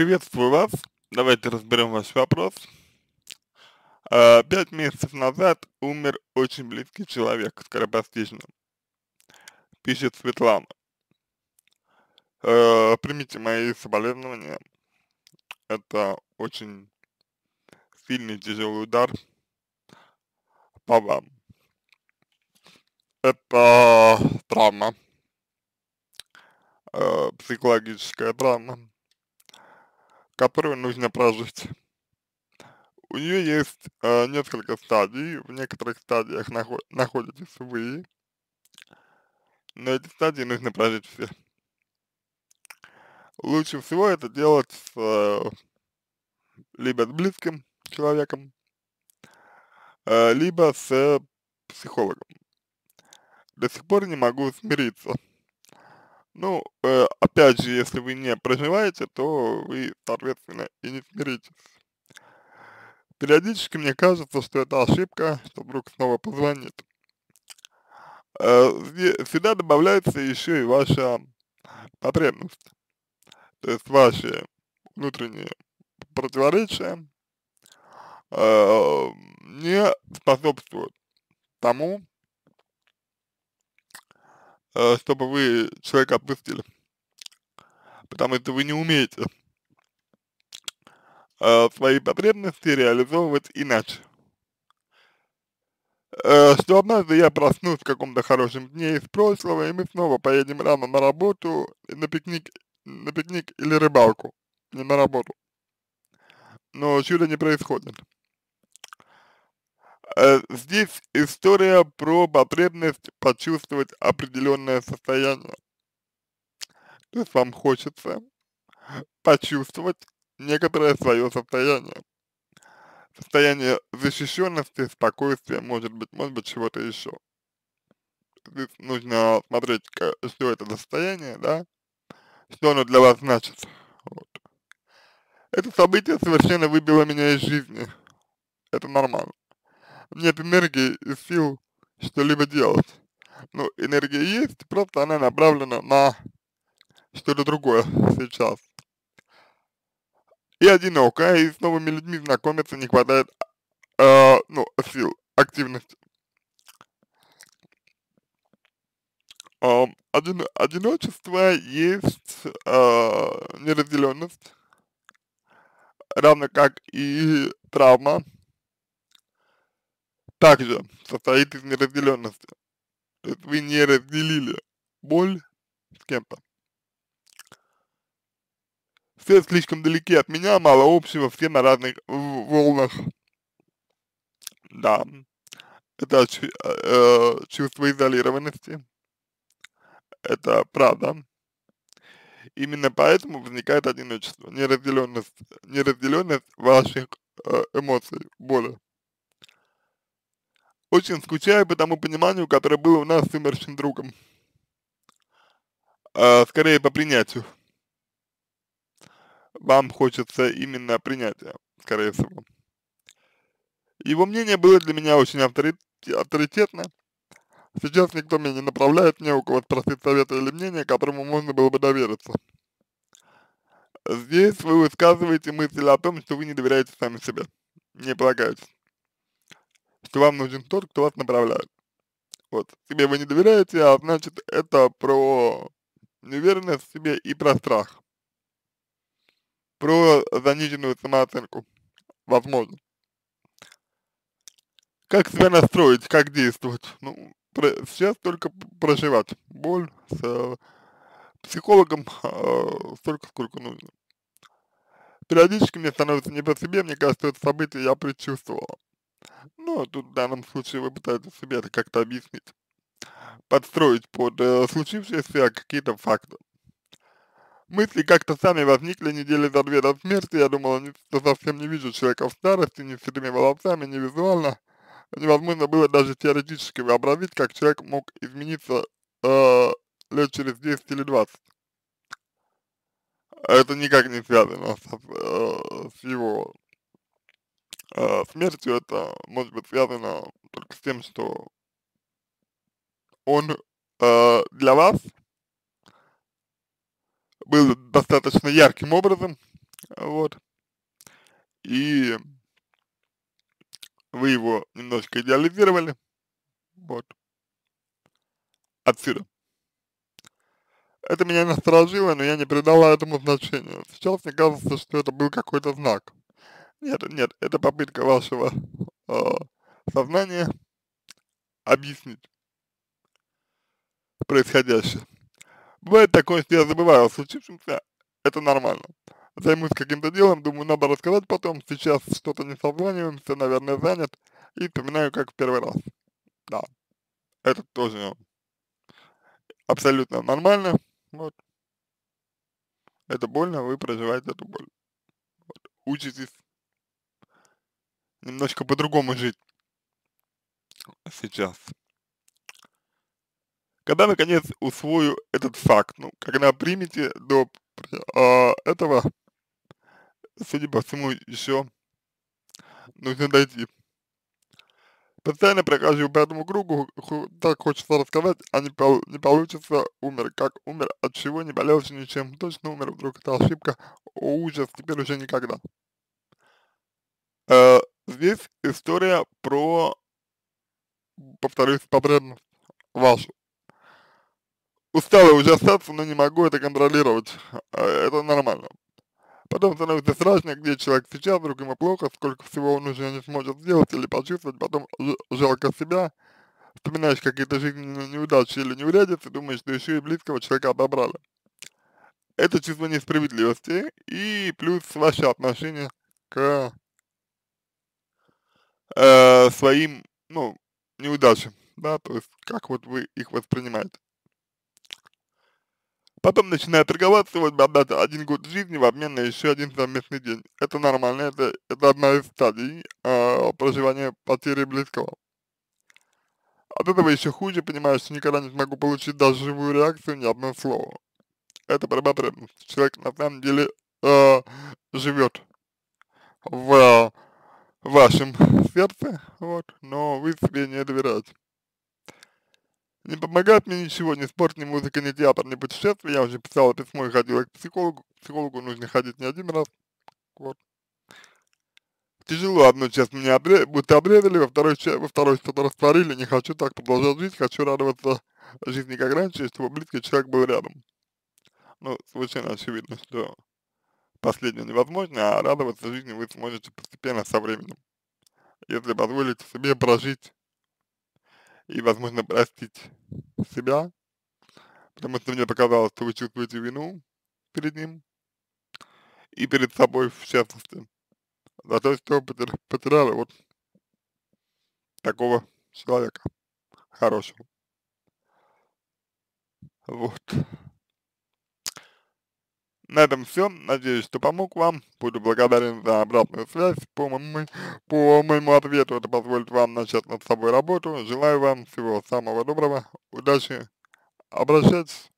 Приветствую вас. Давайте разберем ваш вопрос. А, Пять месяцев назад умер очень близкий человек, скоропостижно. Пишет Светлана. Э, примите мои соболезнования. Это очень сильный тяжелый удар по вам. Это травма, э, психологическая травма, которую нужно прожить. У нее есть э, несколько стадий, в некоторых стадиях нахо находитесь вы, но эти стадии нужно прожить все. Лучше всего это делать с, э, либо с близким человеком, э, либо с психологом. До сих пор не могу смириться. Ну, э, опять же, если вы не проживаете, то вы, соответственно, и не смиритесь. Периодически мне кажется, что это ошибка, что вдруг снова позвонит. Э, сюда добавляется еще и ваша потребность, то есть ваши внутренние противоречия э, не способствуют тому, чтобы вы человека отпустили. Потому что вы не умеете э, свои потребности реализовывать иначе. Э, что однажды я проснусь в каком-то хорошем дне из прошлого, и мы снова поедем рано на работу, на пикник, на пикник или рыбалку, не на работу. Но чудо не происходит. Э, здесь история про потребность почувствовать определенное состояние. То есть вам хочется почувствовать некоторое свое состояние. Состояние защищенности, спокойствия, может быть, может быть, чего-то еще. Здесь нужно смотреть, что это за состояние, да, что оно для вас значит. Вот. Это событие совершенно выбило меня из жизни. Это нормально нет энергии и сил что-либо делать. Ну, энергия есть, просто она направлена на что-то другое сейчас. И одиноко, и с новыми людьми знакомиться не хватает, э, ну, сил, активности. Э, один, одиночество есть э, неразделенность, равно как и травма, также состоит из неразделенности. То есть вы не разделили боль с кем-то. Все слишком далеки от меня, мало общего, все на разных волнах. Да, это э, чувство изолированности, это правда. Именно поэтому возникает одиночество, неразделенность, неразделенность ваших э, эмоций, боли. Очень скучаю по тому пониманию, которое было у нас с умершим другом. А, скорее по принятию. Вам хочется именно принятия, скорее всего. Его мнение было для меня очень авторитетно. Сейчас никто меня не направляет, не у кого спросить совета или мнения, которому можно было бы довериться. Здесь вы высказываете мысль о том, что вы не доверяете сами себе, не полагаетесь что вам нужен тот, кто вас направляет. Вот, себе вы не доверяете, а значит это про неуверенность в себе и про страх. Про заниженную самооценку, возможно. Как себя настроить, как действовать? Ну, про, сейчас только проживать боль с э, психологом э, столько, сколько нужно. Периодически мне становится не по себе, мне кажется, это событие я предчувствовала. Ну, тут в данном случае вы пытаетесь себе это как-то объяснить. Подстроить под э, случившееся какие-то факты. Мысли как-то сами возникли недели за две до смерти, я думала, что совсем не вижу человека в старости, ни с седыми волосами, ни визуально. Невозможно было даже теоретически вообразить, как человек мог измениться э, лет через 10 или 20. Это никак не связано с, э, с его э, смертью, это может быть связано только с тем, что он э, для вас был достаточно ярким образом, вот, и вы его немножко идеализировали, вот, отсюда. Это меня насторожило, но я не придала этому значения. Сейчас мне кажется, что это был какой-то знак. Нет, нет, это попытка вашего э, сознания объяснить происходящее. Бывает такое, что я забываю о случившемся, это нормально. Займусь каким-то делом, думаю, надо рассказать потом, сейчас что-то не созваниваемся, наверное, занят, и вспоминаю, как в первый раз. Да, это тоже абсолютно нормально, вот. Это больно, вы проживаете эту боль. Вот. Учитесь немножко по-другому жить сейчас. Когда, наконец, усвою этот факт, ну, когда примете до э, этого, судя по всему, еще нужно дойти. Постоянно прохожу по этому кругу, так хочется рассказать, а не, пол, не получится, умер, как умер, от чего не болелся ничем, точно умер, вдруг это ошибка, о, ужас, теперь уже никогда. Э, здесь история про, повторюсь, потребность вашу. Устала уже остаться, но не могу это контролировать, э, это нормально. Потом становится страшно, где человек сейчас, вдруг ему плохо, сколько всего он уже не сможет сделать или почувствовать, потом жалко себя, вспоминаешь какие-то жизненные неудачи или неурядицы, думаешь, что еще и близкого человека отобрали. Это чувство несправедливости и плюс ваше отношение к э, своим, ну, неудачам, да, то есть как вот вы их воспринимаете. Потом начинает торговаться, вот отдать один год жизни в обмен на еще один совместный день. Это нормально, это, это одна из стадий э, проживания потери близкого. От этого еще хуже, понимаешь, что никогда не смогу получить даже живую реакцию, ни одно слово. Это потребность. Человек на самом деле э, живет в э, вашем сердце, вот, но вы себе не доверяете. Не помогает мне ничего, ни спорт, ни музыка, ни театр, ни путешествия. Я уже писала письмо и ходила к психологу. К психологу нужно ходить не один раз. Вот. Тяжело одну часть меня обре будто обрезали, во второй, во второй что-то растворили. Не хочу так продолжать жить, хочу радоваться жизни как раньше, чтобы близкий человек был рядом. Ну, совершенно очевидно, что последнее невозможно, а радоваться жизни вы сможете постепенно со временем. Если позволите себе прожить и, возможно, простить себя, потому что мне показалось, что вы чувствуете вину перед ним и перед собой в частности, за то, что потеряли вот такого человека хорошего. Вот. На этом все. Надеюсь, что помог вам. Буду благодарен за обратную связь по, моему, по моему ответу. Это позволит вам начать над собой работу. Желаю вам всего самого доброго. Удачи. Обращайтесь.